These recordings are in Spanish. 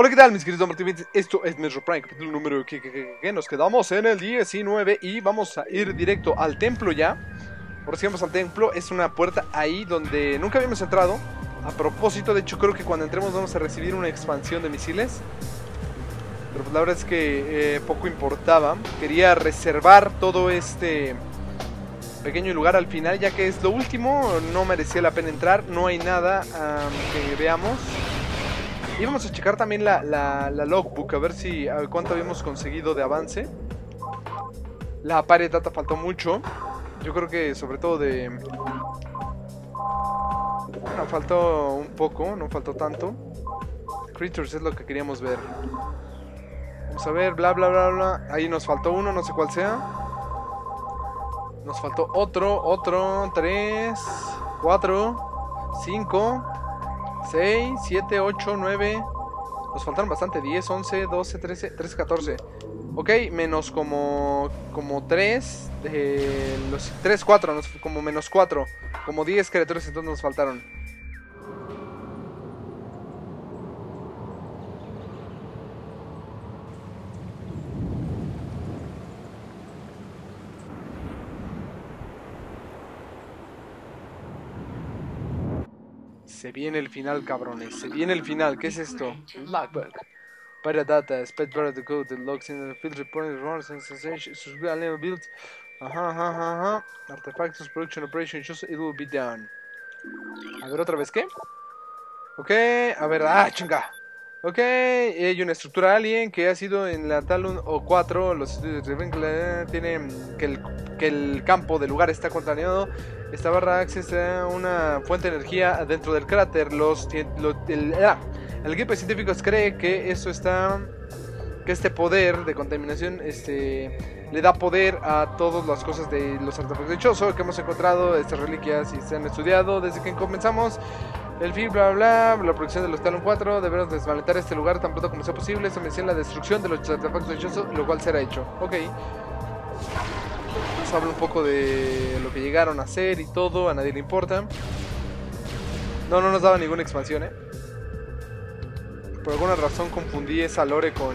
Hola, ¿qué tal mis queridos Martínez? Esto es Metro Prime, capítulo número que, nos quedamos en el 19 y vamos a ir directo al templo ya. Ahora sí vamos al templo, es una puerta ahí donde nunca habíamos entrado. A propósito, de hecho creo que cuando entremos vamos a recibir una expansión de misiles. Pero pues la verdad es que eh, poco importaba. Quería reservar todo este pequeño lugar al final ya que es lo último. No merecía la pena entrar, no hay nada que veamos. Y vamos a checar también la, la, la logbook, a ver si a ver cuánto habíamos conseguido de avance. La pared data faltó mucho. Yo creo que sobre todo de... Bueno, faltó un poco, no faltó tanto. Creatures es lo que queríamos ver. Vamos a ver, bla, bla, bla, bla. Ahí nos faltó uno, no sé cuál sea. Nos faltó otro, otro, tres, cuatro, cinco... 6, 7, 8, 9. Nos faltaron bastante. 10, 11, 12, 13, 13, 14. Ok, menos como, como 3. De los 3, 4. Nos, como menos 4. Como 10 criaturas entonces nos faltaron. Se viene el final, cabrones. Se viene el final. ¿Qué es esto? Logbook. Para data, sped para the code, logs in the field reporting runs and sensations, built. Ajá, ajá, ajá. Artefactos, production operation, just it will be done. A ver, otra vez, ¿qué? Ok, a ver, ah, chinga. Ok, hay una estructura alien que ha sido en la Talon O4. Los estudios de tienen que el, que el campo del lugar está contaminado. Esta barra accede a una fuente de energía dentro del cráter. Los, lo, el, ah, el equipo de científicos cree que eso está. que este poder de contaminación este, le da poder a todas las cosas de los artefactos dichosos que hemos encontrado. Estas reliquias y se han estudiado desde que comenzamos. El fin, bla, bla, bla, la producción de los Talon 4, debemos desvalientar este lugar tan pronto como sea posible. Esto menciona la destrucción de los artefactos dichosos, lo cual será hecho. Ok. Nos habla un poco de lo que llegaron a hacer y todo, a nadie le importa. No, no nos daba ninguna expansión, eh. Por alguna razón confundí esa lore con,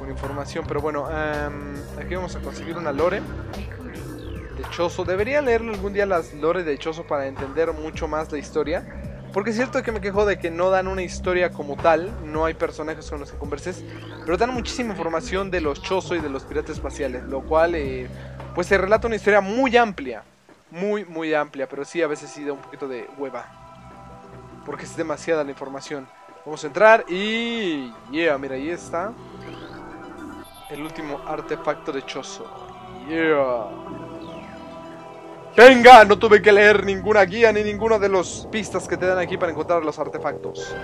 con información, pero bueno, aquí vamos a conseguir una lore de Choso. Debería leerlo algún día las lore de Choso para entender mucho más la historia. Porque es cierto que me quejo de que no dan una historia como tal, no hay personajes con los que converses, pero dan muchísima información de los Choso y de los piratas espaciales, lo cual eh, pues se relata una historia muy amplia, muy muy amplia, pero sí a veces sí da un poquito de hueva, porque es demasiada la información. Vamos a entrar y... Yeah, mira, ahí está el último artefacto de Choso. Yeah. Venga, no tuve que leer ninguna guía ni ninguna de las pistas que te dan aquí para encontrar los artefactos.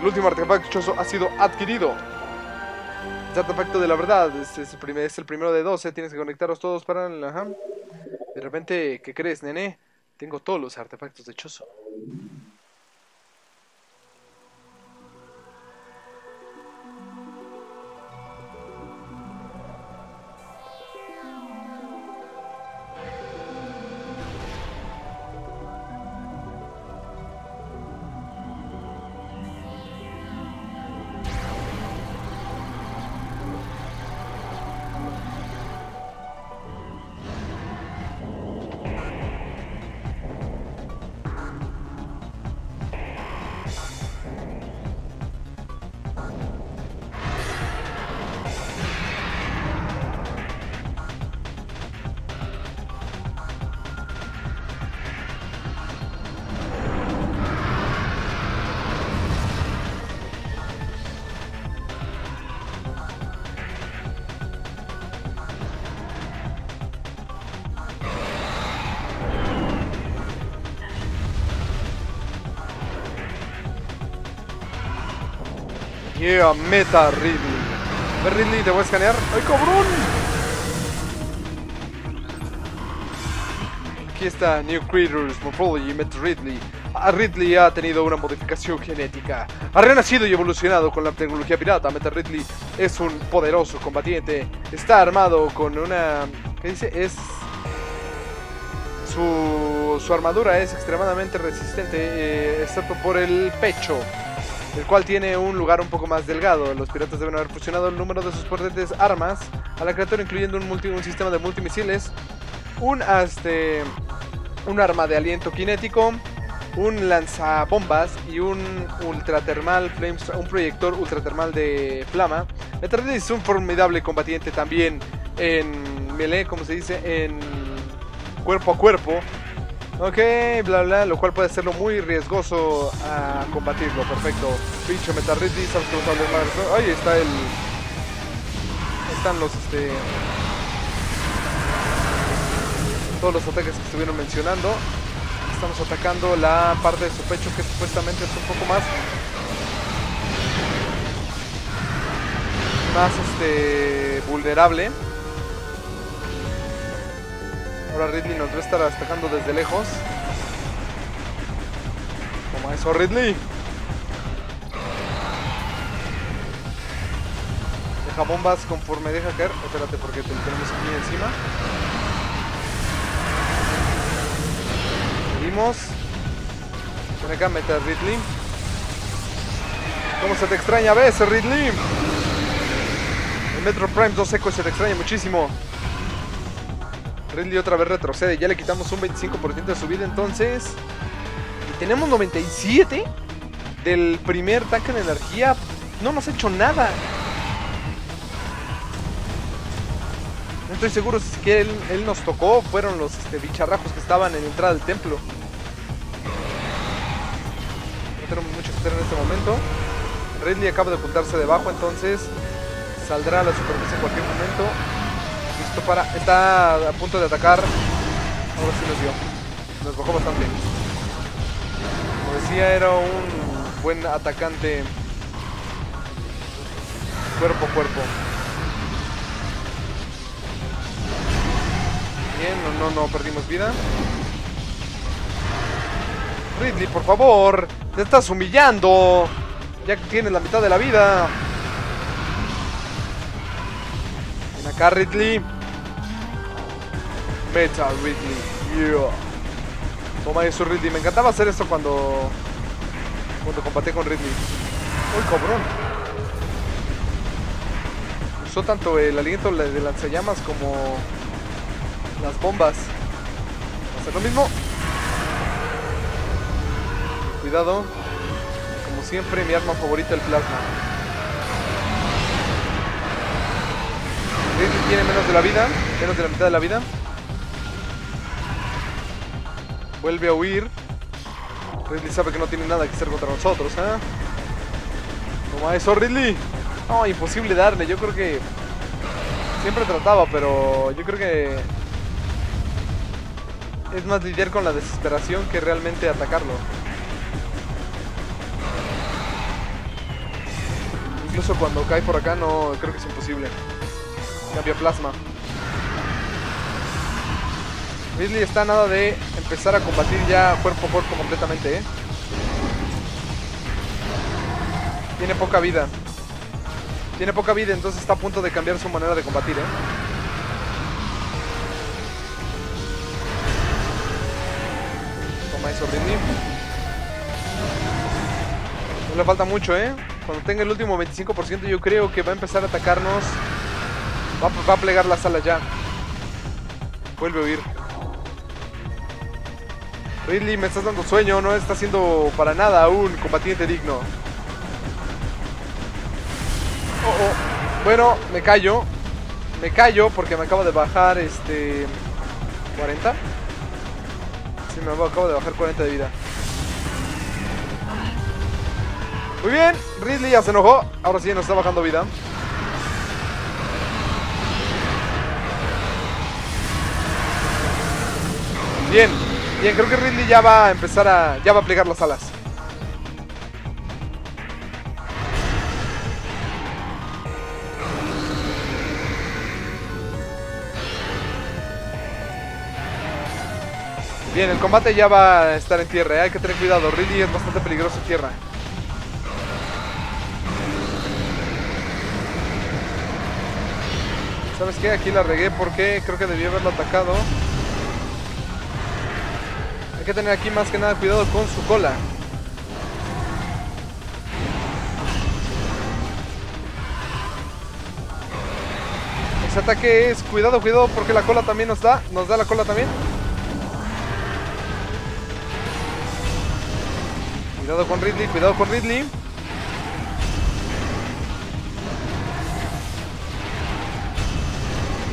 El último artefacto choso ha sido adquirido. Artefacto de la verdad, es, es, el primero de 12, tienes que conectarlos todos para... De repente, ¿qué crees, nene? Tengo todos los artefactos de choso. Yeah, meta Ridley. Ver, Ridley, te voy a escanear. ¡Ay, cabrón! Aquí está New Creatures Morphology Meta Ridley. A Ridley ha tenido una modificación genética. Ha renacido y evolucionado con la tecnología pirata. Meta Ridley es un poderoso combatiente. Está armado con una. ¿Qué dice? Es. Su, su armadura es extremadamente resistente, eh, excepto por el pecho. El cual tiene un lugar un poco más delgado. Los piratas deben haber fusionado el número de sus potentes armas a la criatura, incluyendo un, multi, un sistema de multimisiles, un, este, un arma de aliento cinético, un lanzabombas y un ultratermal un proyector ultratermal de flama. Metroid es un formidable combatiente también en melee, como se dice, en cuerpo a cuerpo. Ok, bla bla, lo cual puede hacerlo muy riesgoso a combatirlo. Perfecto. Pinche sabes que los Ahí está el. Están los este. Todos los ataques que estuvieron mencionando. Estamos atacando la parte de su pecho que supuestamente es un poco más. Más este. vulnerable. Ahora Ridley nos va a estar atacando desde lejos. Toma eso, Ridley. Deja bombas conforme deja caer. Espérate porque te tenemos aquí encima. Seguimos. Ven acá, mete a Ridley. ¿Cómo se te extraña? ¿Ves, Ridley? El Metro Prime 2 Echo se te extraña muchísimo. Ridley otra vez retrocede. Ya le quitamos un 25% de su vida entonces. Y tenemos 97 del primer tanque de energía. No nos ha hecho nada. No estoy seguro si que él, nos tocó. Fueron los este, bicharrajos que estaban en la entrada del templo. No tenemos mucho que hacer en este momento. Ridley acaba de ocultarse debajo, entonces saldrá a la superficie en cualquier momento para. Está a punto de atacar. Ahora sí nos dio. Nos bajó bastante. Como decía, era un buen atacante. Cuerpo a cuerpo. Bien, no, no, no perdimos vida. Ridley, por favor. Te estás humillando. Ya tienes la mitad de la vida. Ven acá, Ridley. Metal Ridley. Yeah. Toma eso, Ridley. Me encantaba hacer esto cuando. Cuando combatí con Ridley. Uy, cabrón. Usó tanto el aliento de lanzallamas como las bombas. Hacer lo mismo. Cuidado. Como siempre, mi arma favorita, el plasma. Ridley tiene menos de la vida, menos de la mitad de la vida. Vuelve a huir. Ridley sabe que no tiene nada que hacer contra nosotros, ¿eh? Toma eso, Ridley. No, imposible darle. Yo creo que... Siempre trataba, pero yo creo que... Es más lidiar con la desesperación que realmente atacarlo. Incluso cuando cae por acá no creo que es imposible. Cambia plasma. Ridley está nada de empezar a combatir ya cuerpo a cuerpo completamente, ¿eh? Tiene poca vida. Tiene poca vida, entonces está a punto de cambiar su manera de combatir, ¿eh? Toma eso, Ridley. No le falta mucho, ¿eh? Cuando tenga el último 25% yo creo que va a empezar a atacarnos. Va a plegar la sala ya. Vuelve a huir. Ridley, me estás dando sueño, no está siendo para nada un combatiente digno. Oh, oh. Bueno, me callo. Me callo porque me acabo de bajar este... 40. Sí, me acabo de bajar 40 de vida. Muy bien, Ridley ya se enojó. Ahora sí nos está bajando vida. Bien, Bien, creo que Ridley ya va a empezar a... Ya va a plegar las alas. Bien, el combate ya va a estar en tierra. ¿eh? Hay que tener cuidado. Ridley es bastante peligroso en tierra. ¿Sabes qué? Aquí la regué porque creo que debí haberlo atacado. Hay que tener aquí más que nada cuidado con su cola. Ese ataque es cuidado, cuidado porque la cola también nos da. Nos da la cola también. Cuidado con Ridley, cuidado con Ridley.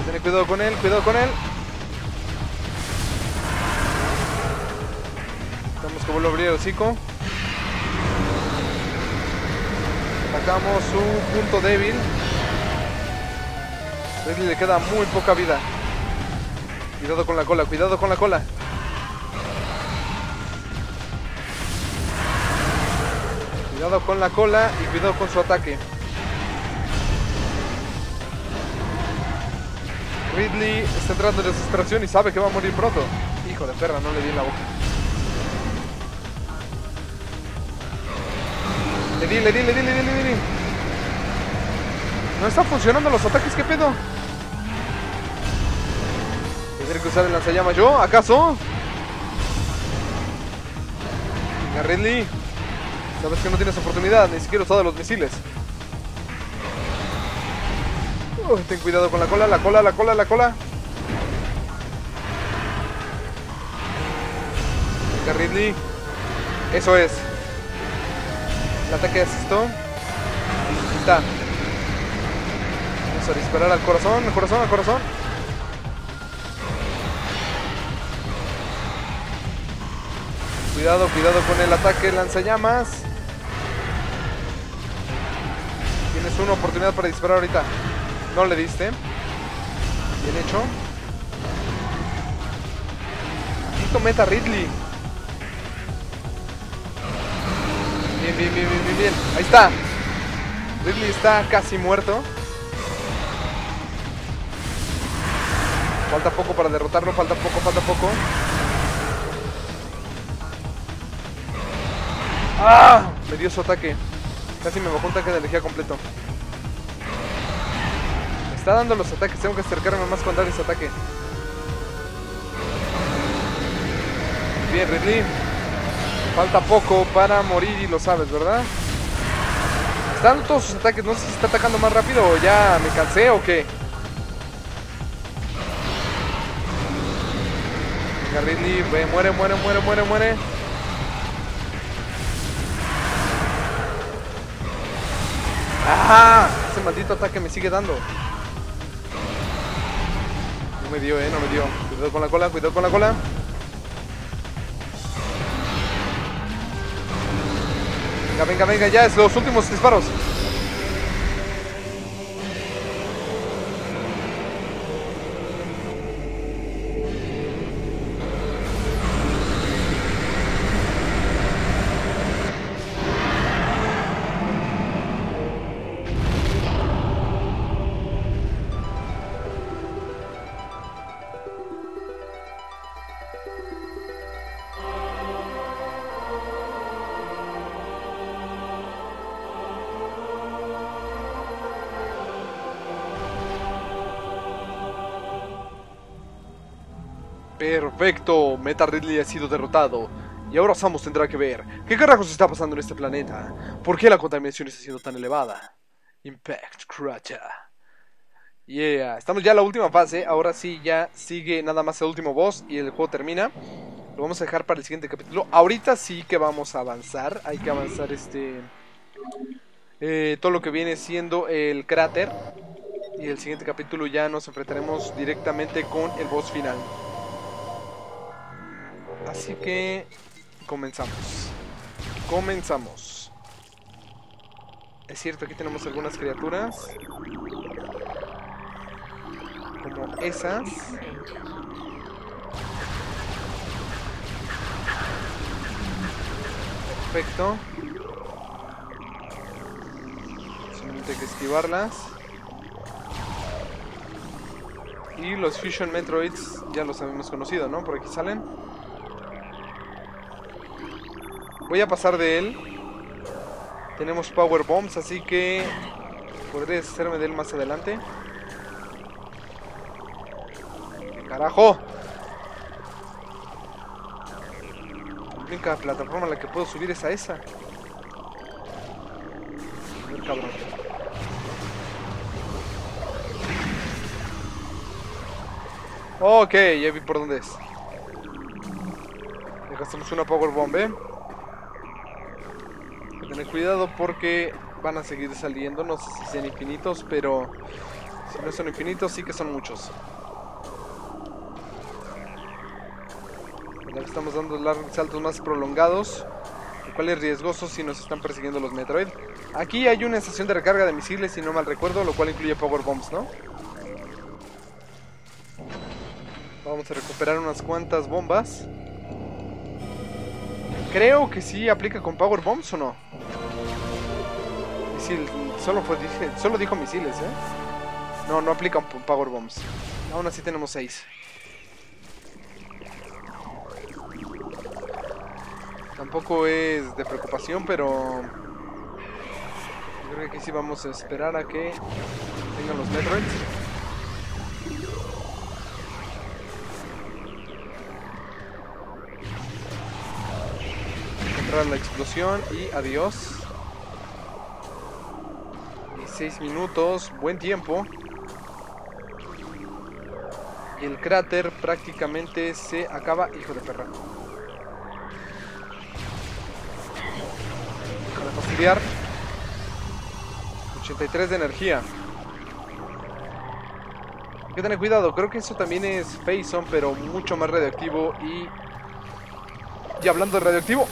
Tener cuidado con él, cuidado con él. Volver a abrir el hocico. Su punto débil. Ridley le queda muy poca vida. Cuidado con la cola, cuidado con la cola. Cuidado con la cola y cuidado con su ataque. Ridley está entrando en desesperación y sabe que va a morir pronto. Hijo de perra, no le di en la boca. Le di, le di, le di, le di, le di. No están funcionando los ataques, ¿qué pedo? Tendré que usar el lanzallamas yo, ¿acaso? Venga, Ridley. Sabes que no tienes oportunidad, ni siquiera usado los misiles. Uh, ten cuidado con la cola, la cola, la cola, la cola. Venga, Ridley. Eso es. El ataque es esto. Ahí está. Vamos a disparar al corazón, al corazón, al corazón. Cuidado, cuidado con el ataque lanzallamas. Tienes una oportunidad para disparar ahorita. No le diste. Bien hecho. Quito meta Ridley. Bien, bien, bien, bien, bien, bien. Ahí está. Ridley está casi muerto. Falta poco para derrotarlo, falta poco, falta poco. ¡Ah! Me dio su ataque. Casi me bajó un tanque de energía completo. Me está dando los ataques, tengo que acercarme más con dar ese ataque. Bien, Ridley. Falta poco para morir y lo sabes, ¿verdad? Está dando todos sus ataques, no sé si está atacando más rápido o ya me cansé o qué. Venga, Ridley, ve, muere, muere, muere, muere, muere. ¡Ah! Ese maldito ataque me sigue dando. No me dio, eh, no me dio. Cuidado con la cola, cuidado con la cola. Venga, venga, venga, ya es los últimos disparos. Perfecto, Meta Ridley ha sido derrotado. Y ahora Samus tendrá que ver qué carajos está pasando en este planeta. ¿Por qué la contaminación está siendo tan elevada? Impact Crusher. Yeah, estamos ya en la última fase. Ahora sí, ya sigue nada más el último boss y el juego termina. Lo vamos a dejar para el siguiente capítulo. Ahorita sí que vamos a avanzar. Hay que avanzar este. eh, todo lo que viene siendo el cráter. Y el siguiente capítulo ya nos enfrentaremos directamente con el boss final. Así que comenzamos. Comenzamos. Es cierto, aquí tenemos algunas criaturas. Como esas. Perfecto. Solamente hay que esquivarlas. Y los Fusion Metroids ya los habíamos conocido, ¿no? Por aquí salen. Voy a pasar de él. Tenemos Power Bombs, así que podré deshacerme de él más adelante. ¡Carajo! La única plataforma a la que puedo subir es a esa. A ver, cabrón. Ok, ya vi por dónde es. Gastamos una Power Bomb, ¿eh? Tener cuidado porque van a seguir saliendo. No sé si sean infinitos, pero si no son infinitos, sí que son muchos. Estamos dando saltos más prolongados, lo cual es riesgoso si nos están persiguiendo los Metroid. Aquí hay una estación de recarga de misiles, si no mal recuerdo, lo cual incluye Power Bombs, ¿no? Vamos a recuperar unas cuantas bombas. Creo que sí aplica con Power Bombs o no. Solo, solo dijo misiles, ¿eh? No, no aplican Power Bombs. Aún así tenemos 6. Tampoco es de preocupación, pero... Creo que aquí sí vamos a esperar a que tengan los Metroids. Encontrar la explosión y adiós. 16 minutos, buen tiempo. Y el cráter prácticamente se acaba. Hijo de perra. 83 de energía. Hay que tener cuidado, creo que eso también es Faison, pero mucho más radioactivo y... Y hablando de radioactivo...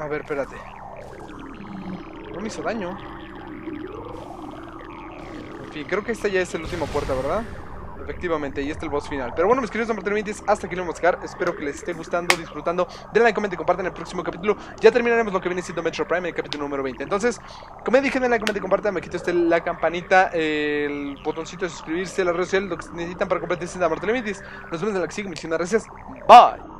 A ver, espérate. Me hizo daño. En fin, creo que esta ya es el último puerta, ¿verdad? Efectivamente, y este es el boss final. Pero bueno, mis queridos amateur hasta aquí lo vamos a dejar. Espero que les esté gustando, disfrutando. Denle like, comenten compartan el próximo capítulo. Ya terminaremos lo que viene siendo Metro Prime, el capítulo número 20. Entonces, como dije, denle like, comenten compartan. Me quito este, la campanita, el botoncito de suscribirse, la red social, lo que necesitan para compartir este Amateur Nos vemos en la que sigue. Muchísimas gracias. Bye.